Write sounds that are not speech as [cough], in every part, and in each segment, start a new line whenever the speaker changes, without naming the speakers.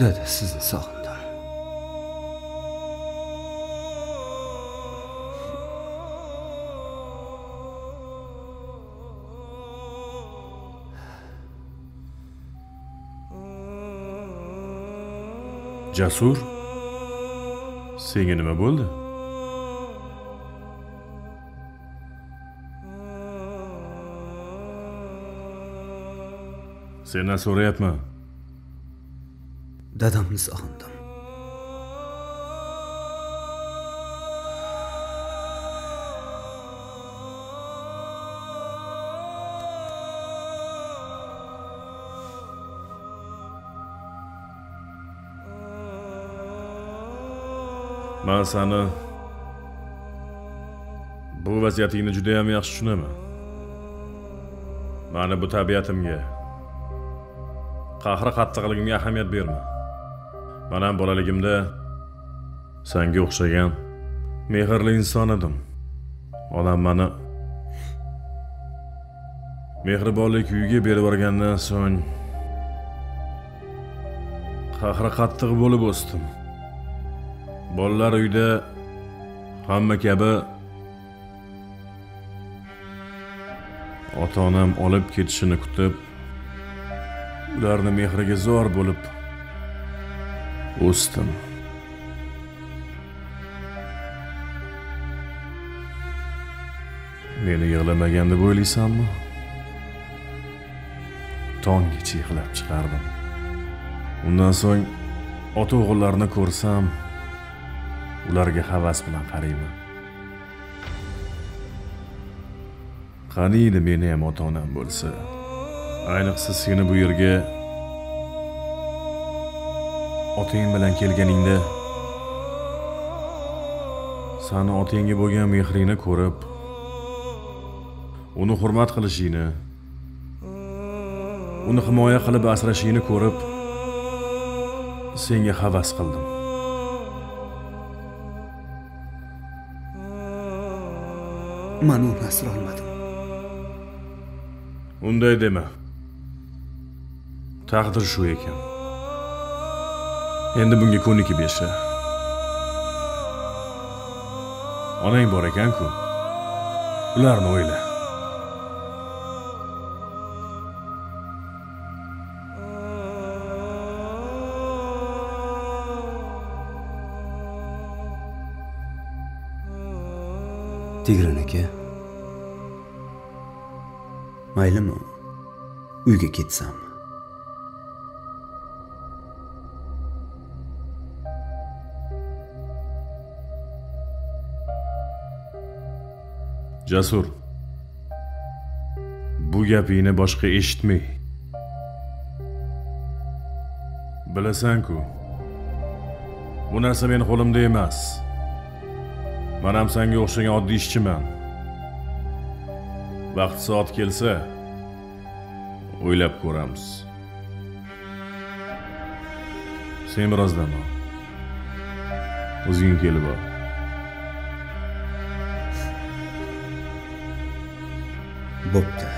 dada sizni sog'indim
jasur senga nima bo'ldi sendan so'rayapman
dadamni sog'indim
man sani bu vaziyatingni judayam yaxshi tushunaman mani bu tabiatimga qahri qattiqligimga ahamiyat berma man ham bolaligimda sanga o'xshagan mehrli inson edim. Onam mani mehribonlik uyiga berib yuborgandan so'ng qahri qattiq bo'lib o'sdim. Bolalar uyda hamma kabi ota onam olib ketishini kutib ularni mehriga zor bo'lib o'sdim meni yig'lamagan deb o'ylaysanmi tonggacha yig'lab chiqardim. Undan so'ng ota o'g'illarni ko'rsam ularga havas bilan qarayman. Qaniydi meni ham ota onam bo'lsa? Ayniqsa seni bu yerga otang bilan kelganingda sani otangga bo'lgan mehringni ko'rib uni hurmat qilishingni uni himoya qilib asrashingni ko'rib senga havas qildim.
Man uni asrolmadim
unday dema. Taqdir shu ekan endi bunga ko'nikib yasha. Onang bor ekan-ku. Ularni o'yla.
Tigran aka. Maylimi? Uyga ketsam.
Jasur bu gapingni boshqa eshitmay bilasan-ku bu narsa meni qo'limda emas. Man ham sanga o'xshagan oddiy ishchiman. Vaqti soat kelsa o'ylab ko'ramiz. Sen biroz dam ol. O'zing kelib ol.
बुप्त है।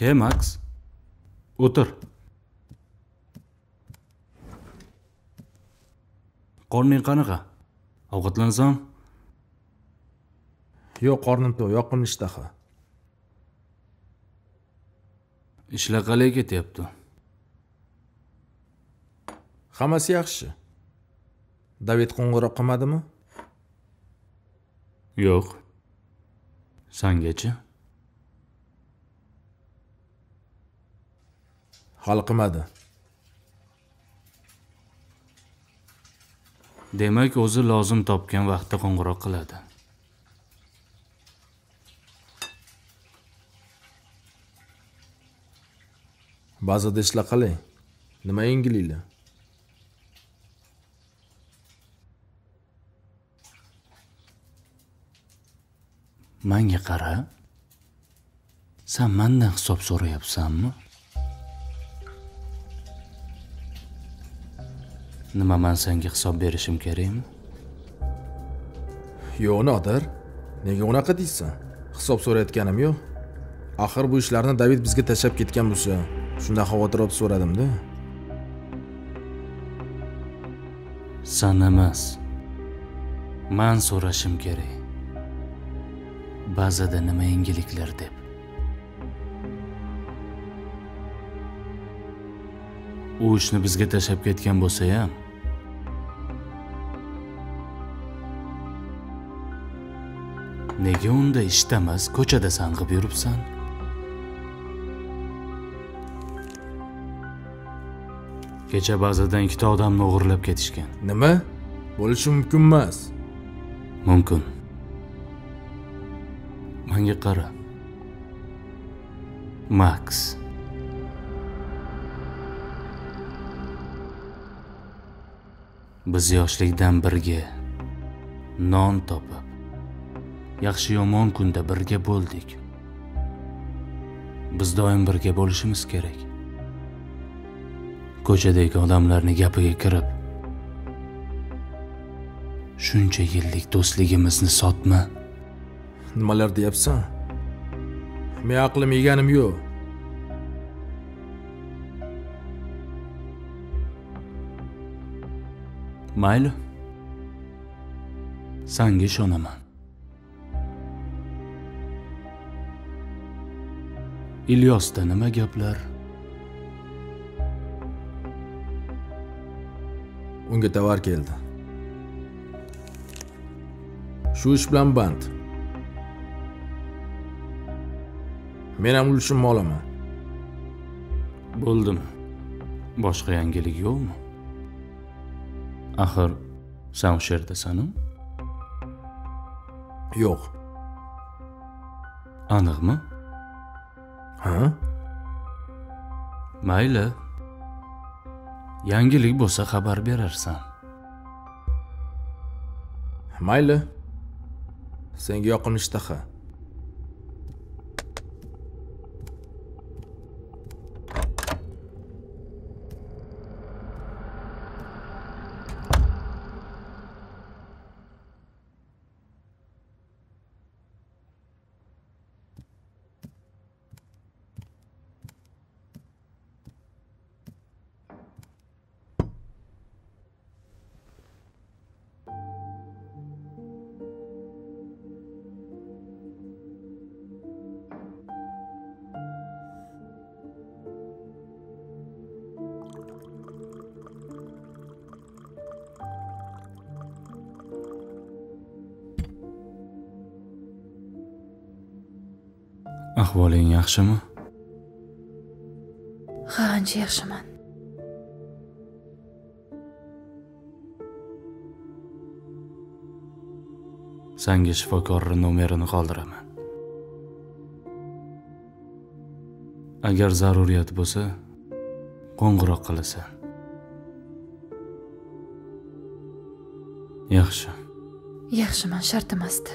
Ke maks o'tir qorning qanaqa? Ovqatlansam
yo'q qornim to'q yoqqin ishtaha.
Ishlar qalay ketyapti.
Hammasi yaxshi. David qo'ng'iroq qilmadimi?
Yo'q. Sangachi
hal qilmadi
demak o'zi lozim topgan vaqtda qo'ng'iroq qiladi.
Bazada ishla qiling. nima yengilinglar?
Manga qara. San mandan hisob so'rayapsanmi? Nima man senga hisob berishim kerakmi?
Yo'q nodir. Nega unaqa deysan? Hisob so'rayotganim yo'q. Axir bu ishlarni david bizga tashlab ketgan bo'lsa shundan xavotir olib so'radimda.
San emas. Man so'rashim kerak. Ba'zida nima yangiliklar deb u ishni bizga tashlab ketgan bo'lsa ham nega unda ishdamas ko'chada sang'ib yuribsan? Kecha ba'zidan ikkita odamni o'g'irlab ketishgan.
Nima? Bo'lishi mumkin emas.
Mumkin. Manga qara. Maks biz yoshlikdan birga non topib yaxshi yomon kunda birga bo'ldik. Biz doim birga bo'lishimiz kerak. Ko'chadagi odamlarni gapiga kirib shuncha yillik do'stligimizni sotma.
Nimalar deyapsan? Men aqlim yeganim yo'q.
Mayli. Sanga ishonaman. Ilyosda nima gaplar?
Unga tovar keldi. Shu ish bilan band. Men ham ulushimni olaman.
Bo'ldimi boshqa yangilik yo'qmi axir san o'sha yerdasanu
yo'q
aniqmi
ha
mayli. Yangilik bo'lsa xabar berarsan
mayli. Senga yoqimli ishtaha
yaxshimi?
Ha ancha yaxshiman.
Sanga shifokorni nomerini qoldiraman. Agar zaruriyat bo'lsa qo'ng'iroq qilasan. Yaxshi.
Yaxshiman shart emasdi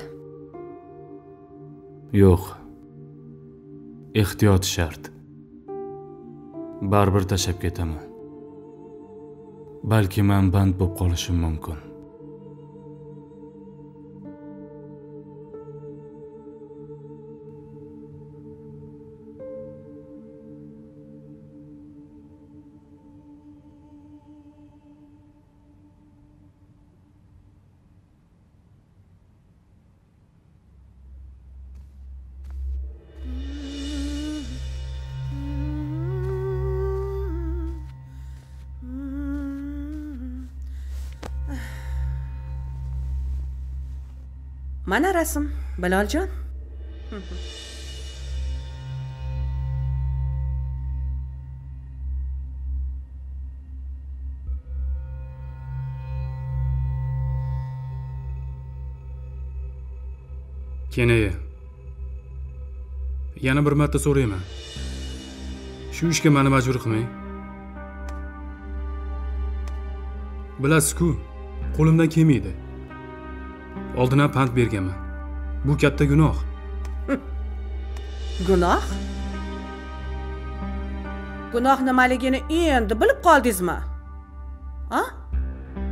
yo'q ehtiyot shart. Baribir tashlab ketaman. Balki man band bo'lib qolishim mumkin.
Rasm biloljon
kenaya yana bir marta so'rayman. Shu ishga mani majbur qilmang. Bilasiz-ku qo'limdan kelmaydi. Oldin ham pand berganman. Bu katta gunoh.
Gunoh? Gunoh nimaligini endi bilib qoldingizmi? A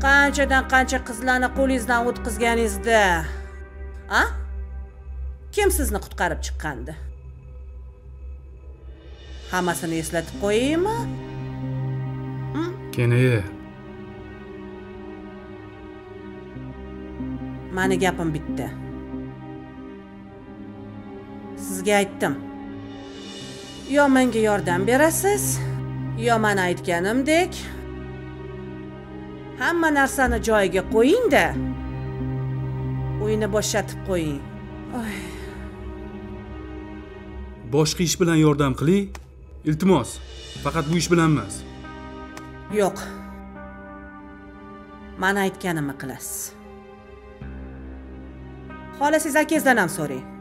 qanchadan qancha qizlarni qo'lingizdan o'tkazganingizda. A kim sizni qutqarib chiqqandi? Hammasini eslatib qo'yaymi?
Kenayi.
Mani gapim bitta sizga aytdim. Yo menga yordam berasiz yo man aytganimdek hamma narsani joyiga qo'yingda uyni bo'shatib qo'ying. Oy,
boshqa ish bilan yordam qiling iltimos faqat bu ish bilan emas.
Yo'q. Man aytganimni qilasiz. Xolasangiz akangizdan ham so'rang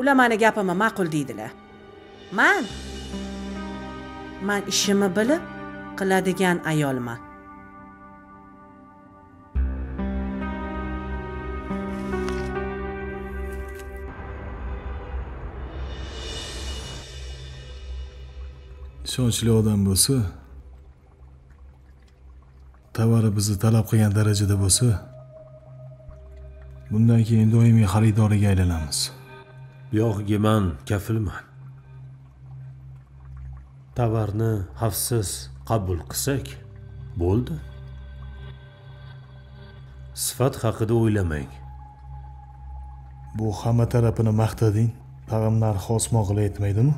ular mani gapimni ma'qul deydilar. Man man ishimni bilib qiladigan ayolman.
Ishonchli odam bo'lsa tovari bizni talab qilgan darajada bo'lsa bundan keyin doimiy xaridoriga aylanamiz.
Buyog'iga man kafilman. Tovarni xavfsiz qabul qilsak bo'ldi. Sifat haqida o'ylamang.
Bu hamma tarafini maqtading. Tag'in narxi osmog'ila aytmaydimi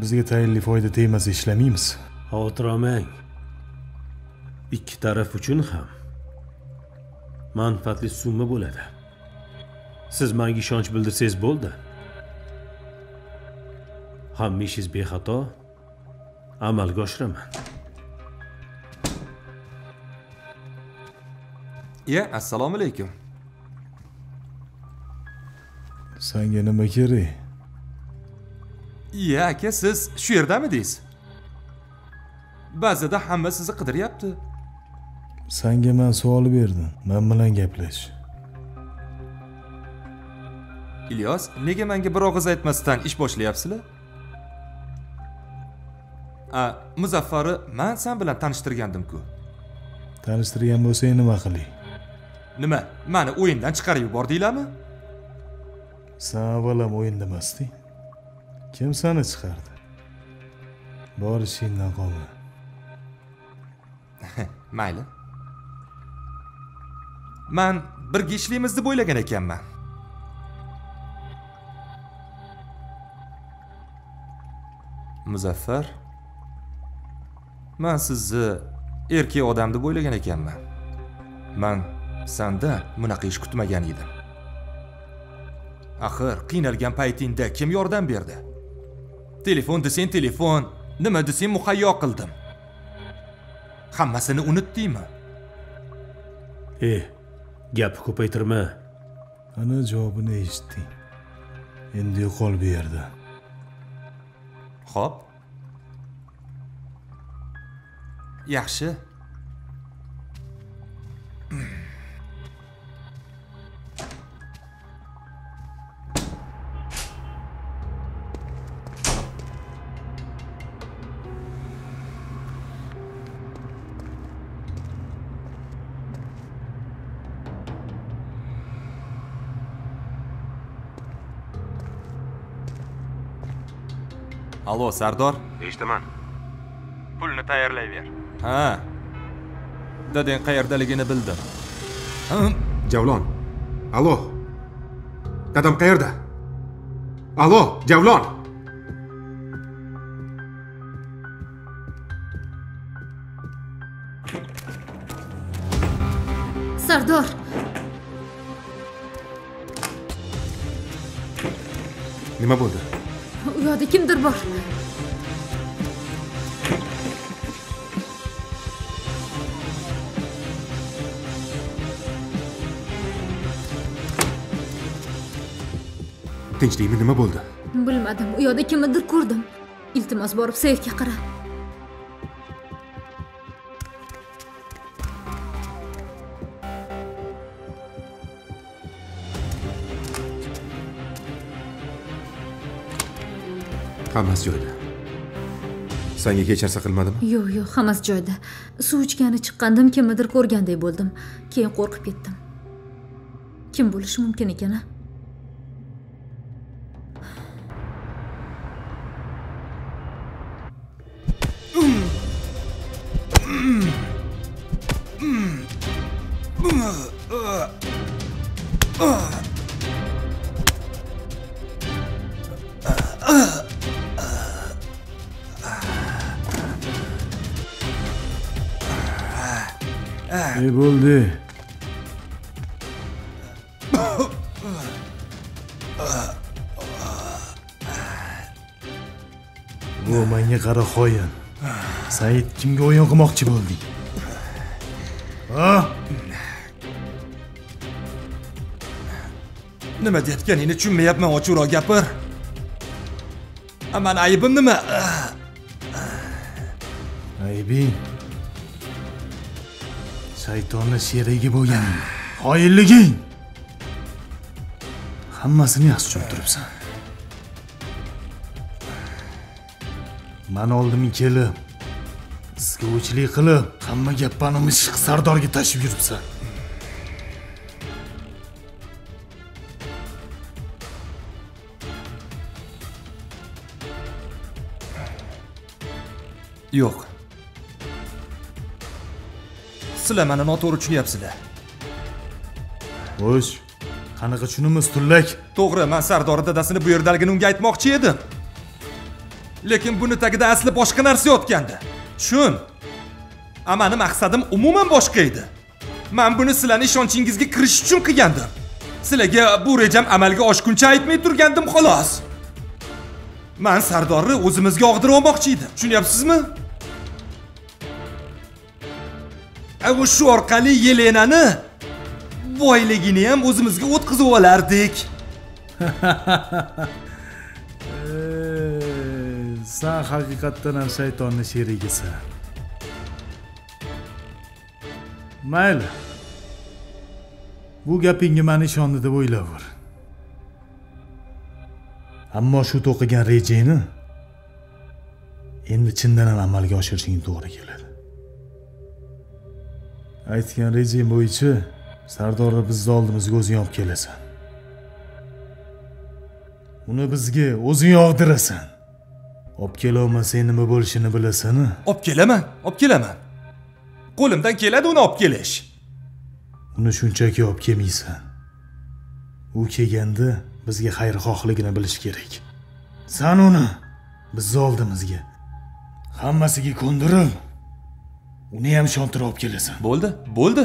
bizga tayinli foyda tegmasa ishlamaymiz
xavotir olmang ikki taraf uchun ham manfaatli summa bo'ladi siz menga ishonch bildirsangiz bo'ldi. Hamma ishingiz bexato. Amalga oshiraman.
Iya assalomu alaykum.
Sanga nima kerak?
Iya aka siz shu yerdamidingiz ba'zida hamma sizni qidiryapti.
Sanga man savol berdim. Man bilan gaplash
ilyos nega menga bir og'iz aytmasdan ish boshlayapsizlar? A muzaffarni man san bilan tanishtirgandim-ku.
Tanishtirgan bo'lsang nima qilay?
Nima mani o'yindan chiqarib yubordinglarmi?
San avvalam o'yinda emasding. Kim sani chiqardi? Bor ishingdan qolma. [laughs]
Mayli. Man birga ishlaymiz deb o'ylagan ekanman muzaffar man sizni erkak odam deb o'ylagan ekanman. Man sandan bunaqa ish kutmagan edim. Axir qiynalgan paytingda kim yordam berdi? Telefon desang telefon nima desang muhayyo qildim. Hammasini unutdingmi?
E gapni ko'paytirma.
Ana javobini eshitding. Endi yo'qol bu yerda
Xo'p. Yaxshi. Allo, Sardor.
eshitaman
Pulni tayyorlayver. Ha. Dadang qayerdaligini bildim.
javlon allo dadam qayerda allo javlon
sardor
nima bo'ldi
bor.
Tinchlikmi nima bo'ldi?
Bilmadim u yoqda kimnidir ko'rdim. Iltimos borib seyfga qara
hammasi joyida sanga hech narsa qilmadimi?
Yo'q yo'q hammasi joyida suv ichgani chiqqandim kimnidir ko'rgandek bo'ldim. Keyin qo'rqib ketdim. Kim bo'lishi mumkin ekan a?
Qara xoin said kimga o'yin qilmoqchi bo'lding? Ha?
Nima deyotganingni tushunmayapman ochiqroq gapir. Mani aybim nima?
Aybing. Shaytonni sherigi bo'lganing xoinliging hammasini yaxshi tushuntiribsan man oldimga kelib? Sizga qilib hamma gappani mishiq sardorga tashib yuribsan
yo'q. Sizlar mani noto'g'ri tushunyapsizlar.
Xo'sh qanaqa tushunimiz tullak?
To'g'ri man sardor dadasini bu yerdaligini unga aytmoqchi edim lekin buni tagida asli boshqa narsa yotgandi. Tushun a mani maqsadim umuman boshqa edi. Man buni sizlarni ishonchingizga kirish uchun qilgandim. Sizlarga bu rejam amalga oshguncha aytmay turgandim xolos. Man sardorni o'zimizga og'dirib olmoqchi edim. Tushunyapsizmi? A shu orqali yelenani boyligini ham o'zimizga o'tkazib olardik [laughs] [laughs]
san haqiqatdan ham shaytonni sherigisan mayli. Bu gapingga mani ishondi deb o'ylaver ammo shu to'qigan rejangni endi chindan ham amalga oshirishing to'g'ri keladi. Aytgan rejang bo'yicha sardorni bizni oldimizga o'zing olib kelasan. Uni bizga o'zing yog'dirasan olib kelolmasang nima bo'lishini bilasan
olib kelaman olib kelaman qo'limdan keladi uni olib kelish
uni shunchaki olib kelmaysan u kelganda bizga xayrixohligini bilish kerak. San uni bizni oldimizga. Hammasiga ko'ndirib uni ham ishontirib olib kelasan
bo'ldi. Bo'ldi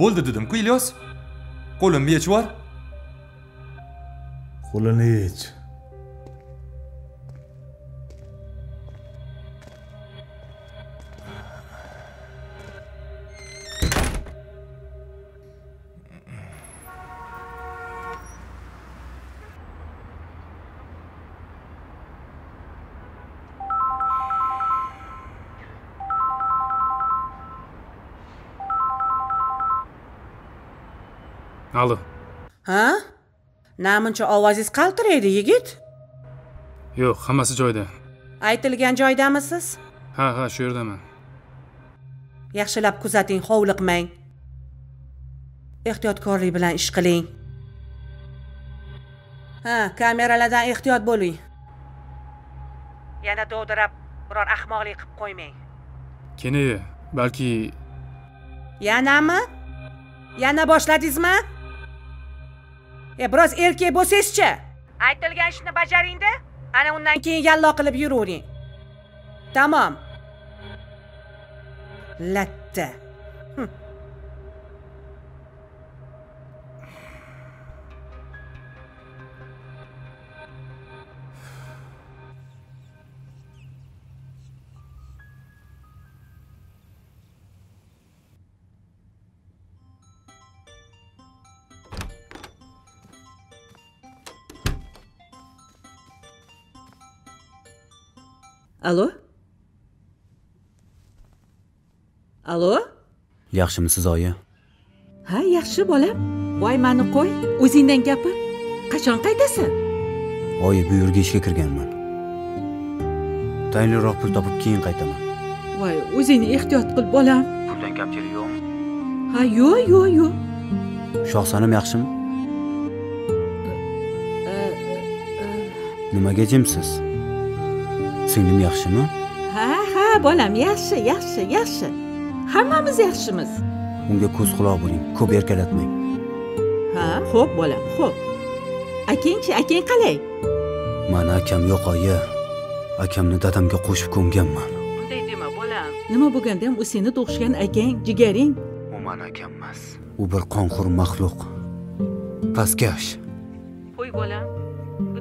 bo'ldi dedim-ku ilyos. Qo'limni yechib yubor
qo'lini yech
Alo.
ha? Namuncha ovozingiz qaltiraydi yigit.
Yo'q, hammasi joyida.
aytilgan joydamisiz?
Ha, ha, shu yerdaman.
yaxshilab kuzating hovliqmang ehtiyotkorlik bilan ish qiling. Ha kameralardan ehtiyot bo'ling. Yana dovdirab biror ahmoqlik qilib qo'ymang.
Kenayi, balki
yanami? Yana boshladingizmi e biroz erkak bo'lsangizchi. Aytilgan ishni bajaringda. Ana undan keyin yallo qilib yuravering. Tamom. Latta alo? Alo?
Yaxshimisiz oyi?
Ha yaxshi bolam. Voy mani qo'y. O'zingdan gapir qachon qaytasan?
Oyi bu yerga ishga kirganman. Tayinliroq pul topib keyin qaytaman.
Voy o'zingni ehtiyot qil bolam.
Puldan kamchilik yo'qmi?
Ha yo'q yo'q yo'q.
Shohsanam yaxshimi? Nimaga jimsiz singlim yaxshimi
ha ha bolam yaxshi yaxshi yaxshi. Hammamiz yaxshimiz.
Unga ko'z quloq bo'ling ko'p erkalatmang.
Ha xo'p bolam xo'p. Akangchi akang qalay?
Mani akam yo'q oyi. Akamni dadamga qo'shib ko'mganman
unday dema bolam. Nima bo'lganda ham u seni tug'ishgan akang jigaring?
U mani akam emas u bir qonxo'r maxluq. Pastkash.
Qo'y bolam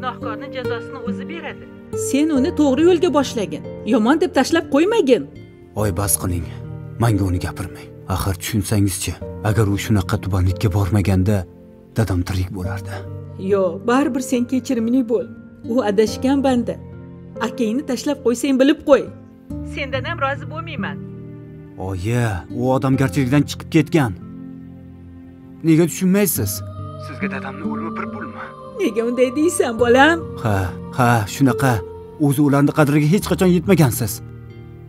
gunohkorni jazosini o'zi beradi. Sen uni to'g'ri yo'lga boshlagin. Yomon deb tashlab qo'ymagin.
Oy bas qiling. Manga uni gapirmang. Axir tushunsangizchi agar u shunaqa tubanlikka bormaganda dadam tirik bo'lardi.
Yo'q baribir sen kechirimli bo'l. U adashgan banda. Akangni tashlab qo'ysang bilib qo'y. Sendan ham rozi bo'lmayman.
Oyi u odamgarchilikdan chiqib ketgan. Nega tushunmaysiz? Sizga dadamni o'limi bir pulmi
nega unday deysan bolam?
Ha ha shunaqa. O'zi ularni qadriga hech qachon yetmagansiz.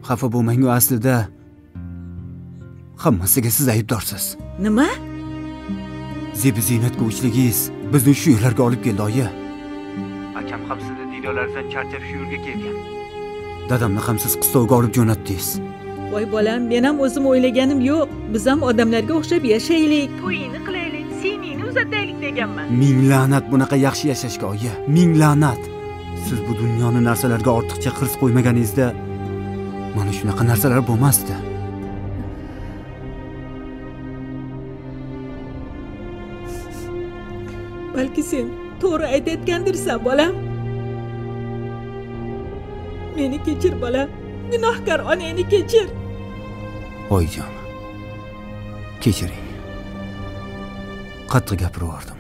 Xafa bo'lmang u aslida hammasiga siz aybdorsiz.
Nima?
Zebi ziynat quvishligingiz bizni shu yerlarga olib keldi oyi. Akam ham sizni diydorlaringizdan charchab shu yerga kelgan. Dadamni ham siz qistovga olib jo'natdingiz.
Voy bolam men ham o'zim o'ylaganim yo'q. Biz ham odamlarga o'xshab yashaylik. To'yingni qilaylik seningni uzataylik deganman.
Ming la'nat bunaqa yaxshi yashashga oyi. Ming la'nat. Siz bu dunyoni narsalarga ortiqcha hirs qo'ymaganingizda mana shunaqa narsalar bo'lmasdi.
Balki sen to'g'ri aytayotgandirsan bolam. Meni kechir bolam. Gunohkor onangni kechir.
Oyijon kechiring. Qattiq gapirib yubordim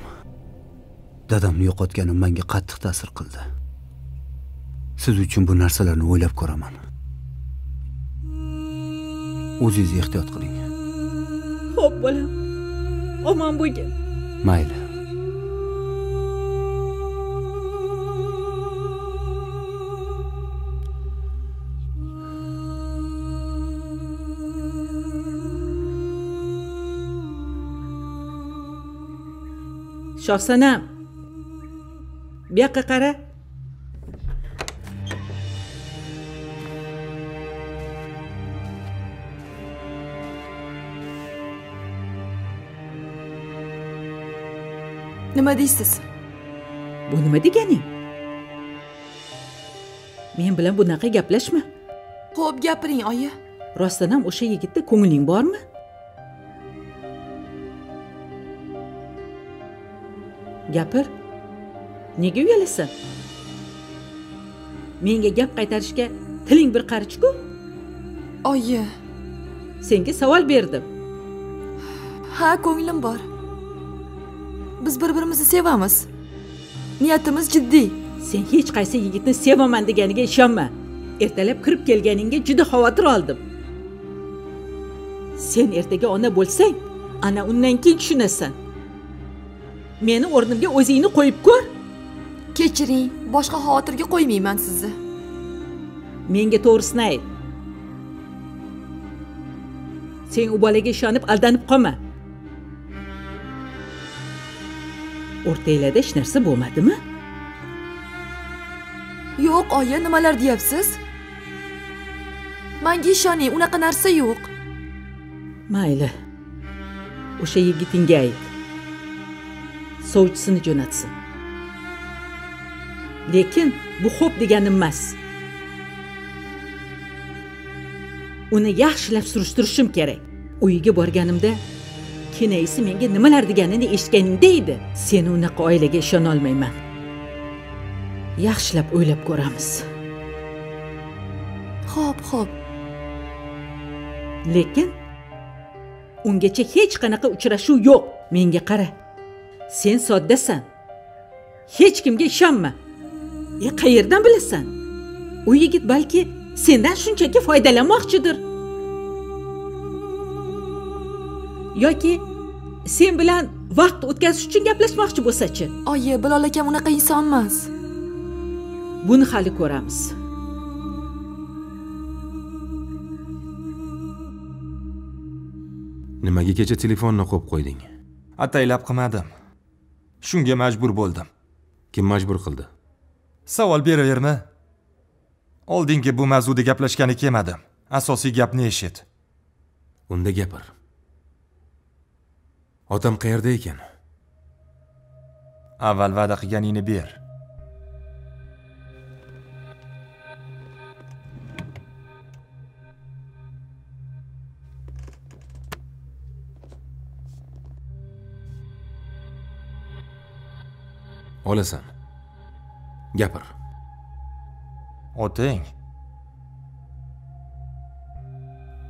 dadamni yo'qotganim menga qattiq ta'sir qildi. Siz uchun bu narsalarni o'ylab ko'raman. O'zingiz ehtiyot qiling.
Xo'p bolam. Omon bo'lgin.
Mayli.
Shohsanam bu yoqqa qara
nima deysiz?
Bu nima deganing men bilan bunaqa gaplashma.
Xo'p gapiring oyi.
Rostdan ham o'sha yigitda ko'ngling bormi? Gapir nega uyalasan menga gap qaytarishga tiling bir qarichku.
Oyi.
Senga savol berdim.
Ha ko'nglim bor. Biz bir birimizni sevamiz. Niyatimiz jiddiy.
Sen hech qaysi yigitni sevaman deganiga ishonma. Ertalab kirib kelganingga juda xavotir oldim. Sen ertaga ona bo'lsang ana undan keyin tushunasan. Meni o'rnimga o'zingni qo'yib ko'r
kechiring boshqa xavotirga qo'ymayman sizni.
Menga to'g'risini ayt. Sen u bolaga ishonib aldanib qolma. O'rtanglarda hech narsa bo'lmadimi?
Yo'q oyi nimalar deyapsiz? Manga ishoning unaqa narsa yo'q.
Mayli. O'sha yigitingga ayt. Sovchisini jo'natsin lekin bu xo'p deganim emas. Uni yaxshilab surishtirishim kerak. Uyiga borganimda kenayisi menga nimalar deganini eshitganingda edi seni unaqa oilaga ishonolmayman. Yaxshilab o'ylab ko'ramiz.
Xo'p xo'p.
Lekin ungacha hech qanaqa uchrashuv yo'q. Menga qara sen soddasan. Hech kimga ishonma e qayerdan bilasan? U yigit balki sendan shunchaki foydalanmoqchidir. Yoki sen bilan vaqt o'tkazish uchun gaplashmoqchi bo'lsachi.
Oyi bilol akam unaqa inson emas.
Buni hali ko'ramiz.
Nimaga kecha telefonni qo'yib qo'yding?
Ataylab qilmadim. Shunga majbur bo'ldim.
Kim majbur qildi
savol beraverma. Oldingi bu mavzuda gaplashgani kelmadim asosiy gapni eshit
unda gapir. Otam qayerda ekan?
Avval va'da qilganingni ber.
Olasan gapir.
Otang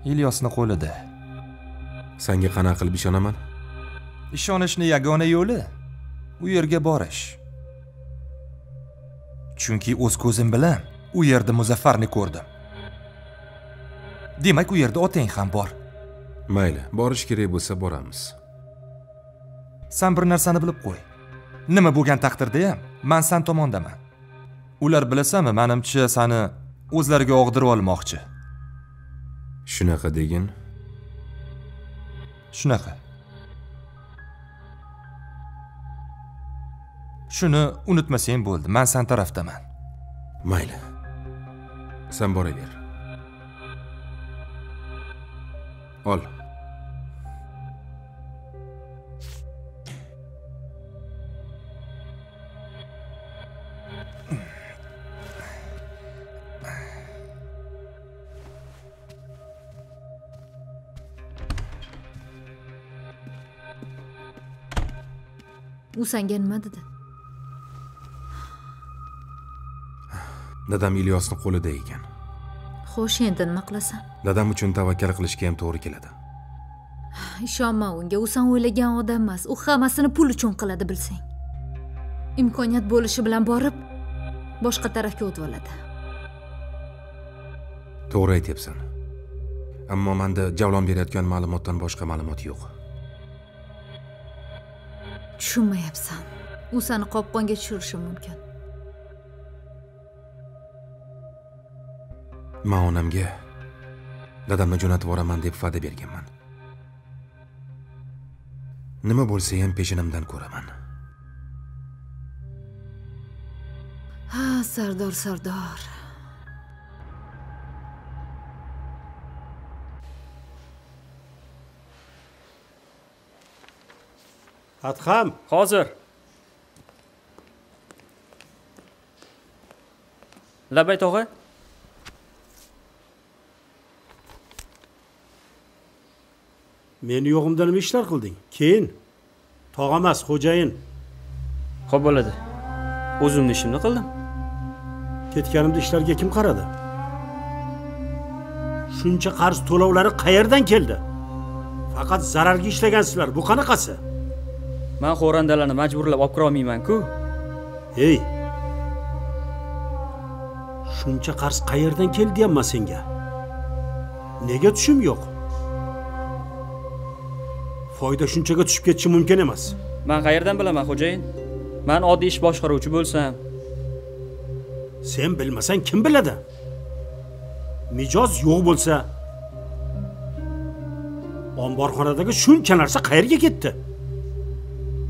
ilyosni qo'lida.
Sanga qanaqa qilib ishonaman?
Ishonishni yagona yo'li. U yerga borish. Chunki o'z ko'zim bilan u yerda muzaffarni ko'rdim. Demak u yerda otang ham bor.
Mayli borish kerak bo'lsa boramiz.
San bir narsani bilib qo'y. Nima bo'lgan taqdirda ham man san tomondaman ular bilasanmi manimcha sani o'zlariga og'dirib olmoqchi.
Shunaqa degin?
Shunaqa. Shuni unutmasang bo'ldi man san tarafdaman.
Mayli. San boraver. Ol
u senga nima dedi
dadam ilyosni qo'lida ekan.
Xo'sh endi nima qilasan?
Dadam uchun tavakkal qilishga ham to'g'ri keladi.
Ishonma unga u san o'ylagan odam emas. U hammasini pul uchun qiladi bilsang. Imkoniyat bo'lishi bilan borib boshqa tarafga o'tib oladi.
To'g'ri aytyapsan. Ammo manda javlon berayotgan ma'lumotdan boshqa ma'lumot yo'q
tushunmayapsan. U seni qopqonga tushirishi mumkin.
Man onamga dadamni jo'natib yuboraman deb va'da berganman. Nima bo'lsa ham peshinamdan ko'raman.
Ha sardor sardor
adham
hozir labay tog'a
meni yo'g'imda nima ishlar qilding? Keyin. Tog'a emas xo'jayin.
Ho'p bo'ladi. O'zimni ishimni qildim.
Ketganimda ishlarga kim qaradi? Shuncha qarz to'lovlari qayerdan keldi? Faqat zararga ishlagansizlar bu qanaqasi
man xo'randalarni majburlab olib kira olmayman-ku
ey! Shuncha qarz qayerdan keldi deyapman senga? Nega tushum yo'q? Foyda shunchaga tushib ketishi mumkin emas.
Man qayerdan bilaman xo'jayin? Man oddiy ish boshqaruvchi bo'lsam.
Sen bilmasang kim biladi? Mijoz yo'q bo'lsa omborxonadagi shuncha narsa qayerga ketdi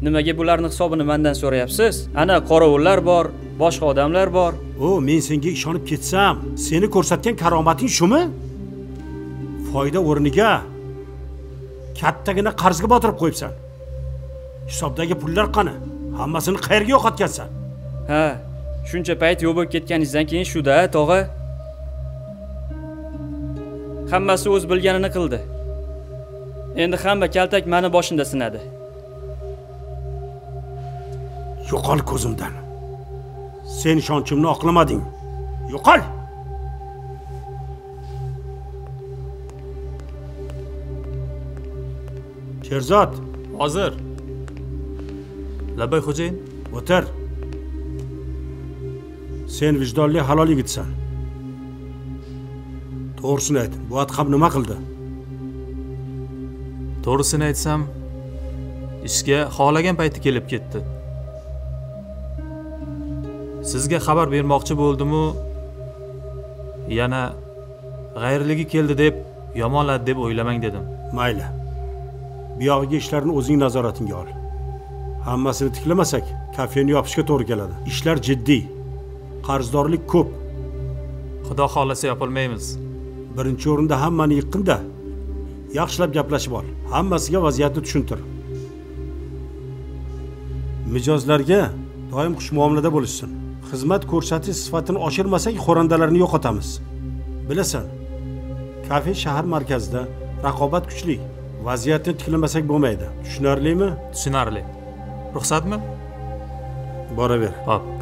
nimaga bularni hisobini mandan so'rayapsiz? Ana qorovullar bor boshqa odamlar bor.
O men senga ishonib ketsam seni ko'rsatgan karomating shumi? Foyda o'rniga kattagina qarzga botirib qo'yibsan. Hisobdagi pullar qani? Hammasini qayerga yo'qotgansan?
Ha shuncha payt yo'q bo'lib ketganingizdan keyin shu-da tog'a. Hammasi o'z bilganini qildi. Endi hamma kaltak mani boshimda sinadi
yo'qol ko'zimdan. Sen ishonchimni oqlamading. Yo'qol! Sherzod!
Hozir. Labbay xo'jayin.
O'tir. Sen vijdonli halol yigitsan. To'g'risini ayt. Bu adham nima qildi?
To'g'risini aytsam ishga xohlagan payti kelib ketdi sizga xabar bermoqchi bo'ldimu? Yana g'ayriligi keldi deb yomonladi deb o'ylamang dedim.
Mayli. Buyog'iga ishlarni o'zing nazoratingga ol. Hammasini tiklamasak kafeni yopishga to'g'ri keladi. Ishlar jiddiy. Qarzdorlik ko'p.
Xudo xohlasa yopolmaymiz
birinchi o'rinda hammani yiqqinda yaxshilab gaplashib ol. Hammasiga vaziyatni tushuntir. Mijozlarga doim xushmuomalada bo'lishsin xizmat ko'rsatish sifatini oshirmasak xo'randalarni yo'qotamiz. Bilasan kafe shahar markazida raqobat kuchli vaziyatni tiklamasak bo'lmaydi. Tushunarlimi?
Tushunarli. Ruxsatmi?
Boraver.
Hop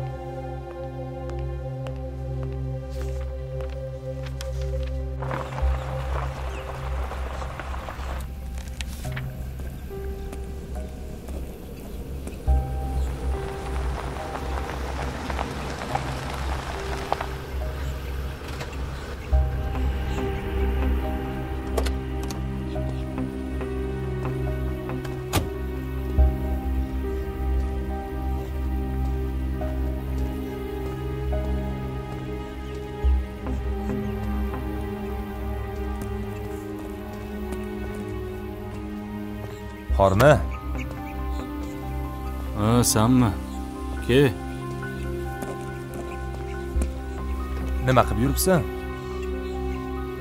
xormi
ha sanmi? Ke?
Nima qilib yuribsan?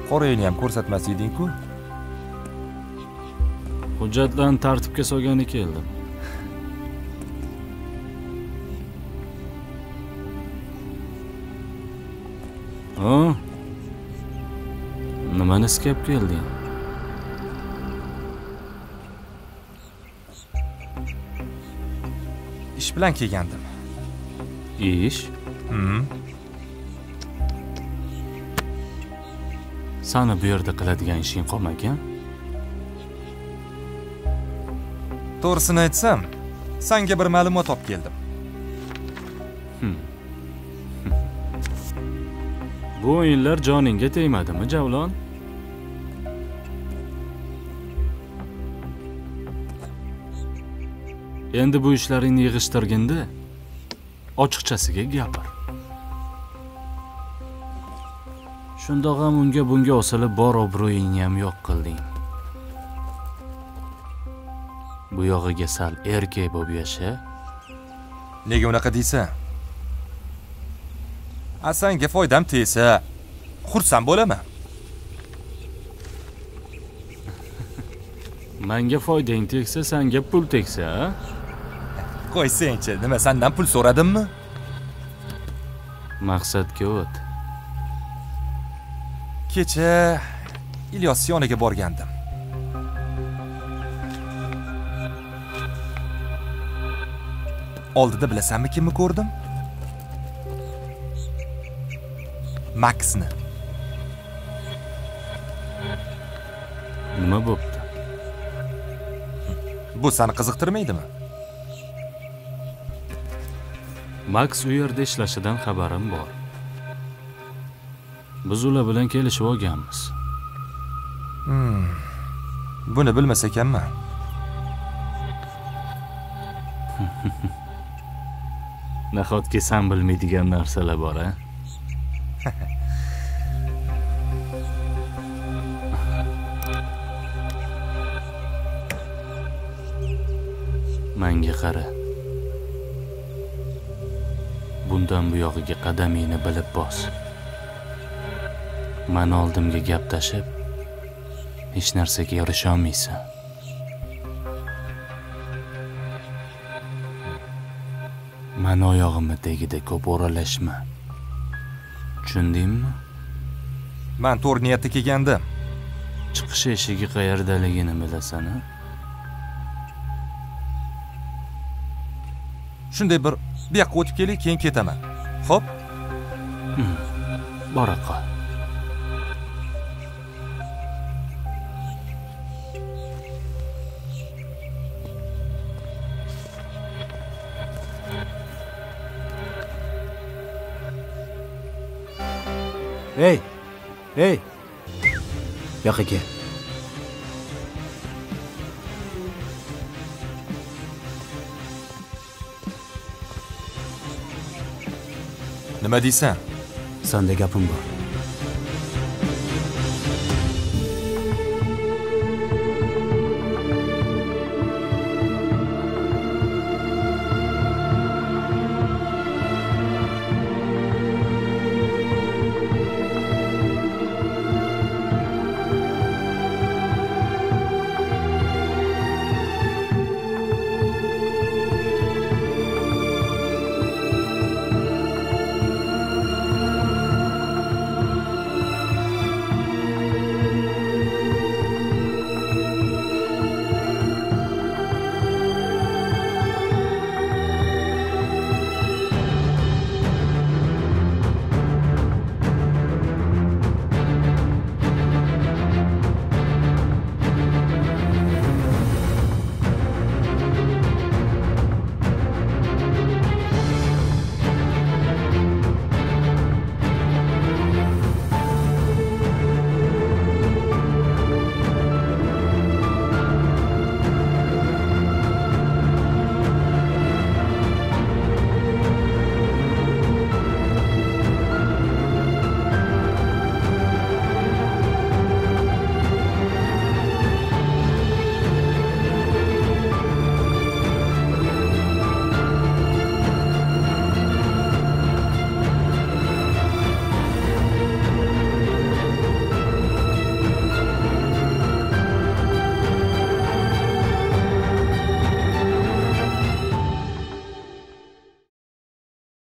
Qorayini ham ko'rsatmas eding-ku.
Hujjatlarni tartibga solgani keldim ha? Nimani iskab kelding
ish bilan kelgandim.
Ish?
Hmm.
sani bu yerda qiladigan ishing qolmagan
to'g'risini aytsam sanga bir ma'lumot olib keldim. [laughs]
Bu o'yinlar joningga tegmadimi javlon endi bu ishlaringni yig'ishtirganda ochiqchasiga gapir. Shundoq ham unga bunga osilib bor obro'yingni ham yo'q qilding. Bu yog'iga sal erkak bo'lib yasha.
Nega unaqa deysan? A sanga foydam tegsa xursand bo'laman.
Manga foydang tegsa sanga pul tegsa a?
Qo'ysangchi nima sandan pul so'radimmi
maqsadga o't
kecha ilyos yoniga borgandim oldida bilasanmi kimni ko'rdim maksni
nima bo'pti?
Bu sani qiziqtirmaydimi
maks u yerda ishlashidan xabarim bor. Biz ular bilan kelishib olganmiz.
Hmm. buni bilmas ekanman. [laughs]
Nahotki san bilmaydigan narsalar bor a [laughs] manga qara bundan bu yog'iga qadamingni bilib bos. Mani oldimga gap tashib hech narsaga erisholmaysan. Mani oyog'imni tagida ko'p o'ralashma. Tushundingmi?
Man to'g'ri niyatda kelgandim.
Chiqish eshigi qayerdaligini bilasan a
shunday bir bu yoqqa o'tib keling keyin ketaman. Xo'p.
Bora qol
ey ey yoqqa kel
nima deysan
sanda gapim bor